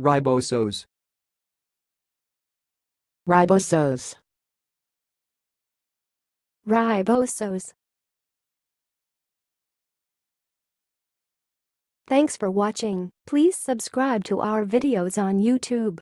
Ribosose. Ribosose. Ribosose. Thanks for watching. Please subscribe to our videos on YouTube.